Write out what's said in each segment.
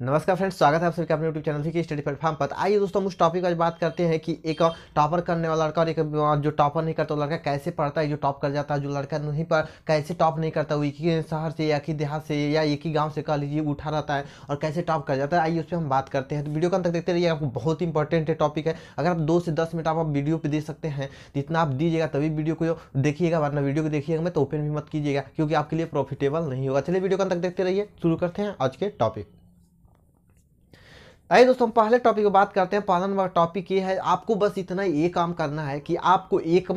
नमस्कार फ्रेंड्स, स्वागत है आप सभी का अपने यूट्यूब चैनल की स्टडी प्लेटफॉर्म पर। आइए दोस्तों, हम उस टॉपिक आज बात करते हैं कि एक टॉपर करने वाला लड़का और एक जो टॉपर नहीं करता, वो लड़का कैसे पढ़ता है, जो टॉप कर जाता है, जो लड़का नहीं पर कैसे टॉप नहीं करता, वो एक ही शहर से या एक ही देहात से या एक ही गाँव से कह लीजिए उठा रहता है और कैसे टॉप कर जाता है। आइए उस पर हम बात करते हैं। तो वीडियो को तक देखते रहिए, आपको बहुत इंपॉर्टेंट है टॉपिक है। अगर आप दो से दस मिनट आप वीडियो पर दे सकते हैं, जितना आप दीजिएगा तभी वीडियो को देखिएगा, वरना वीडियो को देखिएगा मैं तो ओपन भी मत कीजिएगा, क्योंकि आपके लिए प्रॉफिटेबल नहीं होगा। चलिए वीडियो को तक देखते रहिए। शुरू करते हैं आज के टॉपिक आइए दोस्तों, हम पहले टॉपिक की बात करते हैं। पहला नंबर टॉपिक ये है, आपको बस इतना ये काम करना है कि आपको एक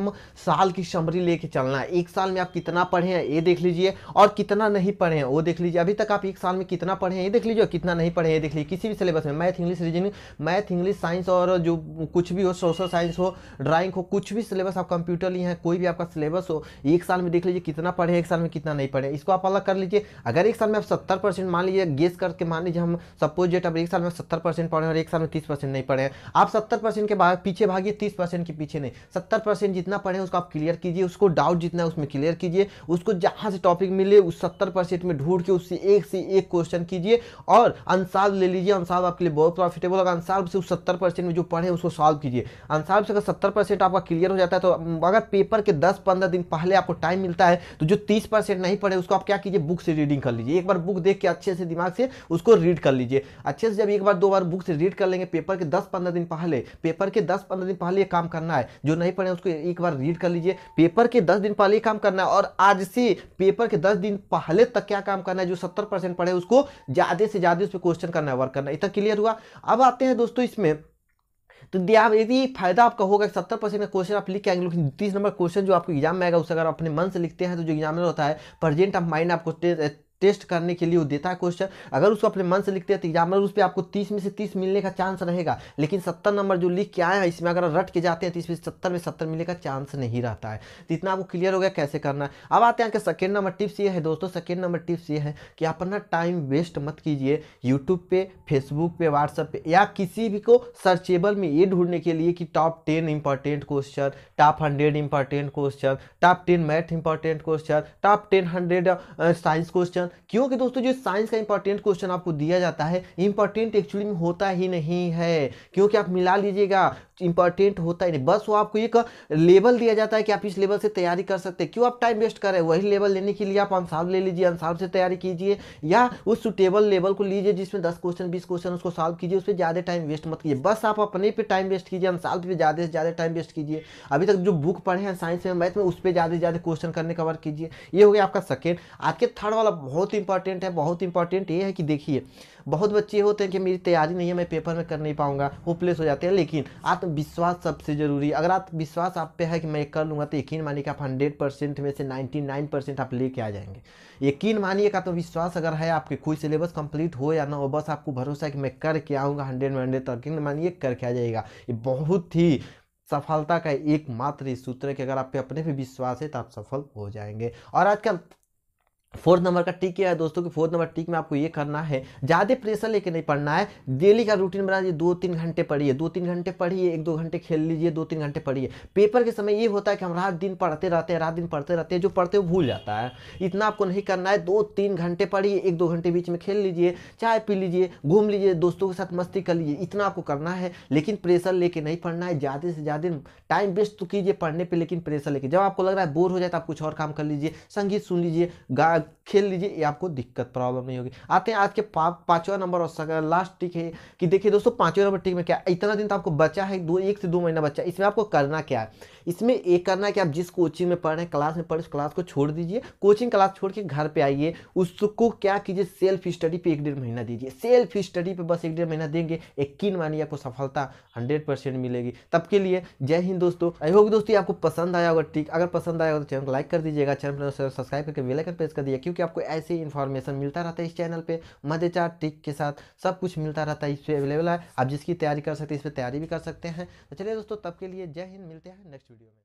साल की समरी लेके चलना है। एक साल में आप कितना पढ़े हैं, ये देख लीजिए, और कितना नहीं पढ़े हैं, वो देख लीजिए। अभी तक आप एक साल में कितना पढ़े हैं, ये देख लीजिए कितना नहीं पढ़े हैं, ये देख लीजिए। किसी भी सिलेबस में math English reasoning math English science और जो कुछ भी हो सोशल साइंस हो ड्राइंग हो, कुछ भी सिलेबस आप कंप्यूटर लिए हैं, कोई भी आपका सिलेबस हो, एक साल में देख लीजिए कितना पढ़े एक साल में कितना नहीं पढ़े इसको आप अलग कर लीजिए। अगर एक साल में आप सत्तर मान लीजिए गेस करके मान लीजिए हम सपोज़ डेट अब एक साल में सत्तर परसेंट पढ़े और एक साल में तीस परसेंट नहीं पढ़े आप सत्तर परसेंट के बाद पीछे भागिए, तीस परसेंट के पीछे नहीं। सत्तर परसेंट जितना पढ़े उसको आप क्लियर कीजिए, उसको डाउट जितना है उसमें क्लियर कीजिए, उसको जहाँ से टॉपिक मिले, उस सत्तर में ढूंढ के उससे एक से एक क्वेश्चन कीजिए और अंसार ले लीजिए। अंसार आपके लिए बहुत प्रॉफिटेबल होगा अंसार से उस सत्तर में जो पढ़े उसको सॉल्व कीजिए। अंसार से अगर सत्तर आपका क्लियर हो जाता है तो अगर पेपर के दस पंद्रह दिन पहले आपको टाइम मिलता है तो जो तीस परसेंट नहीं पढ़े, उसको आप क्या कीजिए? बुक से रीडिंग कर लीजिए। एक बार बुक देख के अच्छे से दिमाग से उसको रीड कर लीजिए। अच्छे से जब एक बार, दो बार बुक से रीड कर लेंगे पेपर के दस पंद्रह दिन पहले। पेपर के दस पंद्रह दिन पहले ये काम करना है। जो नहीं पढ़े उसको एक बार रीड कर लीजिए। पेपर के दस दिन पहले काम करना है और आज से पेपर के दस दिन पहले तक क्या काम करना है? जो सत्तर परसेंट पढ़े उसको ज़्यादा से ज़्यादा उस पर क्वेश्चन करना है वर्क करना है। इतना क्लियर हुआ? अब आते हैं दोस्तों इसमें। तो दिया यदि फ़ायदा आपका होगा सत्तर परसेंट का क्वेश्चन आप लिख के आएँगे, लेकिन तीस नंबर क्वेश्चन जो आपको एग्ज़ाम में आएगा, उसे अगर अपने मन से लिखते हैं तो जो एग्जामिनर होता है प्रेजेंट ऑफ़ माइंड आपको टेस्ट करने के लिए वो देता है क्वेश्चन अगर उसको अपने मन से लिखते हैं तो एग्जामिनर उस पर आपको तीस में से तीस मिलने का चांस रहेगा। लेकिन सत्तर नंबर जो लिख के आया है, इसमें अगर रट के जाते हैं तीस में सत्तर में सत्तर मिलने का चांस नहीं रहता है। तो इतना आपको क्लियर हो गया कैसे करना है। अब आते हैं कि सेकेंड नंबर टिप्स ये है दोस्तों सेकेंड नंबर टिप्स ये है कि अपना टाइम वेस्ट मत कीजिए। यूट्यूब पे फेसबुक पे व्हाट्सएप पे या किसी भी को सर्चेबल में ये ढूँढने के लिए कि top ten important question top hundred important question top ten math important question top ten hundred science question क्योंकि दोस्तों, जो साइंस का इंपॉर्टेंट क्वेश्चन आपको दिया जाता है इंपॉर्टेंट एक्चुअली में होता ही नहीं है। क्योंकि आप मिला लीजिएगा इंपॉर्टेंट होता ही नहीं। बस वो आपको एक लेवल दिया जाता है कि आप इस लेवल से तैयारी कर सकते हैं। क्यों आप टाइम वेस्ट कर रहे हैं? वही लेवल लेने के लिए आप अंसाब ले लीजिए अंसाब से तैयारी कीजिए, या उस सुटेबल लेवल को लीजिए जिसमें दस क्वेश्चन बीस क्वेश्चन उसको सॉल्व कीजिए उस पर ज़्यादा टाइम वेस्ट मत कीजिए। बस आप अपने पे टाइम वेस्ट कीजिए अंसाब पर ज़्यादा से ज़्यादा टाइम वेस्ट कीजिए। अभी तक जो बुक पढ़े हैं साइंस में मैथ में, उस पर ज़्यादा से ज़्यादा क्वेश्चन करने का वर्क कीजिए। ये हो गया आपका सेकेंड आज के थर्ड वाला बहुत इंपॉर्टेंट है, बहुत इंपॉर्टेंट ये है कि देखिए बहुत बच्चे होते हैं कि मेरी तैयारी नहीं है, मैं पेपर में कर नहीं पाऊँगा होपलेस हो जाते हैं। लेकिन आत्मविश्वास सबसे ज़रूरी है। अगर आत्मविश्वास आप पे है कि मैं कर लूँगा तो यकीन मानिए कि आप हंड्रेड परसेंट में से नाइन्टी नाइन परसेंट आप लेके आ जाएँगे। यकीन मानिए का आत्मविश्वास अगर है, आपके कोई सिलेबस कंप्लीट हो या ना हो, बस आपको भरोसा है कि मैं करके आऊँगा हंड्रेड में हंड्रेड तक यकीन मानिए करके आ जाएगा। ये बहुत ही सफलता का एकमात्र सूत्र है कि अगर आप पे अपने पे विश्वास है तो आप सफल हो जाएँगे। और आजकल फोर्थ नंबर का टिक है दोस्तों कि फोर्थ नंबर टिक में आपको ये करना है। ज़्यादा प्रेशर लेके नहीं पढ़ना है। डेली का रूटीन बना दो तीन घंटे पढ़िए दो तीन घंटे पढ़िए एक दो घंटे खेल लीजिए दो तीन घंटे पढ़िए। पेपर के समय ये होता है कि हम रात दिन पढ़ते रहते हैं, रात दिन पढ़ते रहते हैं, जो पढ़ते हो भूल जाता है। इतना आपको नहीं करना है दो तीन घंटे पढ़िए एक दो घंटे बीच में खेल लीजिए, चाय पी लीजिए, घूम लीजिए, दोस्तों के साथ मस्ती कर लीजिए, इतना आपको करना है। लेकिन प्रेशर लेके नहीं पढ़ना है, ज़्यादा से ज़्यादा टाइम वेस्ट तो कीजिए पढ़ने पर लेकिन प्रेशर लेके। जब आपको लग रहा है बोर हो जाए तो आप कुछ और काम कर लीजिए, संगीत सुन लीजिए, गा खेल लीजिए ये आपको दिक्कत प्रॉब्लम नहीं होगी। आते हैं आज के पा, पांचवा नंबर और लास्ट टिक है कि देखिए दोस्तों पांचवा नंबर टिक में क्या इतना दिन तो आपको बचा है दो एक से दो महीना बचा इसमें आपको करना क्या है? इसमें एक करना है कि आप जिस कोचिंग में पढ़ रहे हैं क्लास में पढ़े उस क्लास को छोड़ दीजिए। कोचिंग क्लास छोड़ के घर पे आइए उसको क्या कीजिए सेल्फ स्टडी पे एक महीना दीजिए। सेल्फ स्टडी पे बस एक महीना देंगे यकीन मानिए आपको सफलता हंड्रेड मिलेगी। तब के लिए जय हिंद दोस्तों। आई होप दोस्तों आपको पसंद आया होगा ठीक अगर पसंद आया होगा तो चैनल को लाइक कर दीजिएगा चैनल सब्सक्राइब करके बेलाइकन प्रेस कर दिया क्योंकि आपको ऐसी इन्फॉर्मेशन मिलता रहता है इस चैनल पे, मज़ेदार टिक के साथ सब कुछ मिलता रहता है, इस पर अवेलेबल है। आप जिसकी तैयारी कर सकते हैं, इस पर तैयारी भी कर सकते हैं। तो चलिए दोस्तों, तब के लिए जय हिंद, मिलते हैं नेक्स्ट वीडियो में।